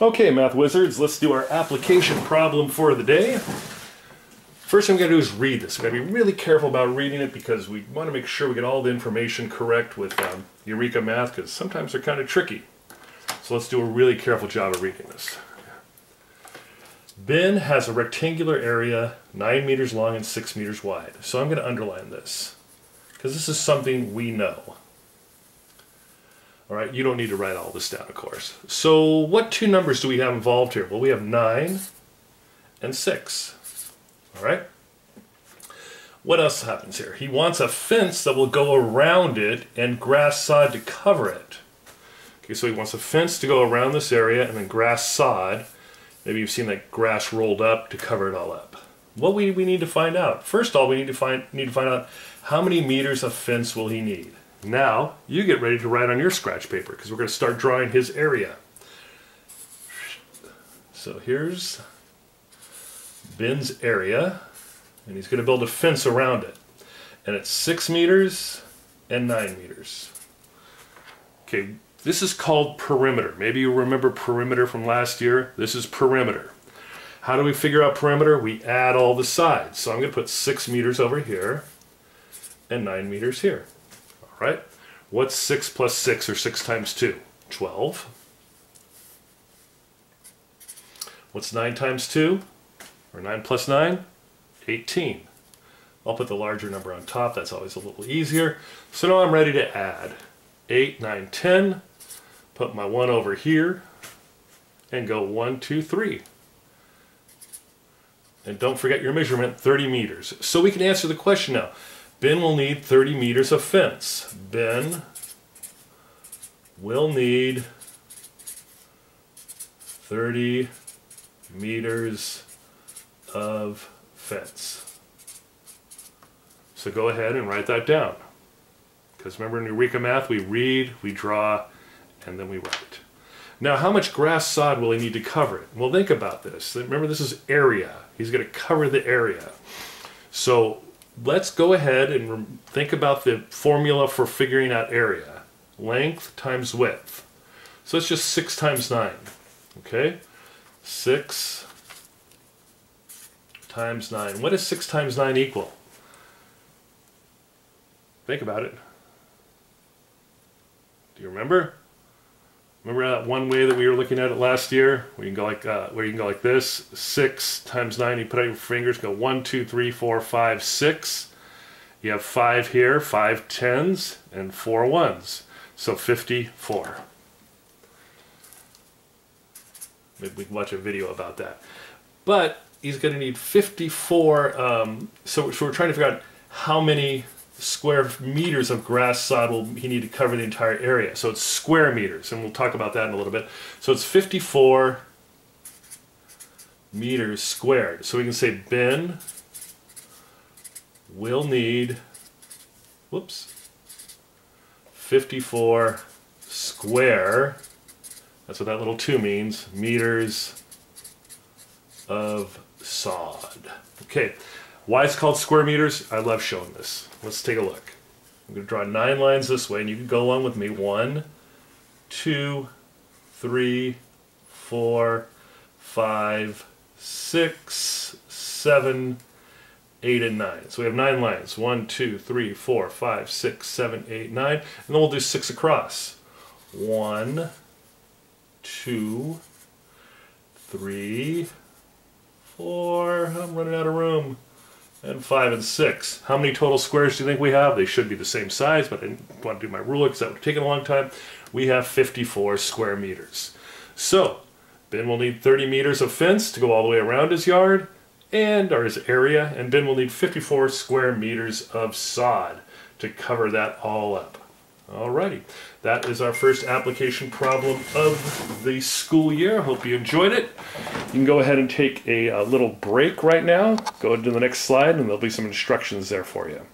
Okay, Math Wizards, let's do our application problem for the day. First thing we gotta do is read this. We gotta be really careful about reading it because we wanna make sure we get all the information correct with um, Eureka Math because sometimes they're kind of tricky. So let's do a really careful job of reading this. Ben has a rectangular area 9 meters long and 6 meters wide. So I'm going to underline this because this is something we know. All right, you don't need to write all this down, of course. So what two numbers do we have involved here? Well, we have 9 and 6. All right? What else happens here? He wants a fence that will go around it and grass sod to cover it. Okay, so he wants a fence to go around this area and then grass sod. Maybe you've seen that grass rolled up to cover it all up. What we, we need to find out. First of all, we need to find need to find out how many meters of fence will he need. Now, you get ready to write on your scratch paper because we're going to start drawing his area. So here's Ben's area, and he's going to build a fence around it. And it's 6 meters and 9 meters. Okay, this is called perimeter. Maybe you remember perimeter from last year. This is perimeter. How do we figure out perimeter? We add all the sides. So I'm going to put 6 meters over here and 9 meters here. Right. What's 6 plus 6 or 6 times 2? 12. What's 9 times 2? Or 9 plus 9? 18. I'll put the larger number on top. That's always a little easier. So now I'm ready to add. 8, 9, 10. Put my 1 over here. And go 1, 2, 3. And don't forget your measurement, 30 meters. So we can answer the question now. Ben will need 30 meters of fence. Ben will need 30 meters of fence. So go ahead and write that down. Because remember in Eureka Math, we read, we draw, and then we write. Now, how much grass sod will he need to cover it? Well, think about this. Remember, this is area. He's going to cover the area. So let's go ahead and think about the formula for figuring out area. Length times width. So it's just 6 times 9. Okay? 6 times 9. What does 6 times 9 equal? Think about it. Do you remember? Remember that one way that we were looking at it last year, where you can go like uh, where you can go like this: six times nine. You put out your fingers, go one, two, three, four, five, six. You have five here, five tens, and four ones. So fifty-four. Maybe we can watch a video about that. But he's going to need fifty-four. Um, so, so we're trying to figure out how many square meters of grass sod will he need to cover the entire area. So it's square meters, and we'll talk about that in a little bit. So it's 54 meters squared. So we can say Ben will need, whoops, 54 square, that's what that little 2 means, meters of sod. Okay, why it's called square meters? I love showing this. Let's take a look. I'm going to draw nine lines this way, and you can go along with me. One, two, three, four, five, six, seven, eight, and nine. So we have nine lines. One, two, three, four, five, six, seven, eight, nine. And then we'll do six across. One, two, three, four. I'm running out of room and 5 and 6. How many total squares do you think we have? They should be the same size, but I didn't want to do my ruler because that would have taken a long time. We have 54 square meters. So, Ben will need 30 meters of fence to go all the way around his yard, and or his area, and Ben will need 54 square meters of sod to cover that all up. Alrighty, that is our first application problem of the school year. Hope you enjoyed it. You can go ahead and take a, a little break right now. Go to the next slide and there'll be some instructions there for you.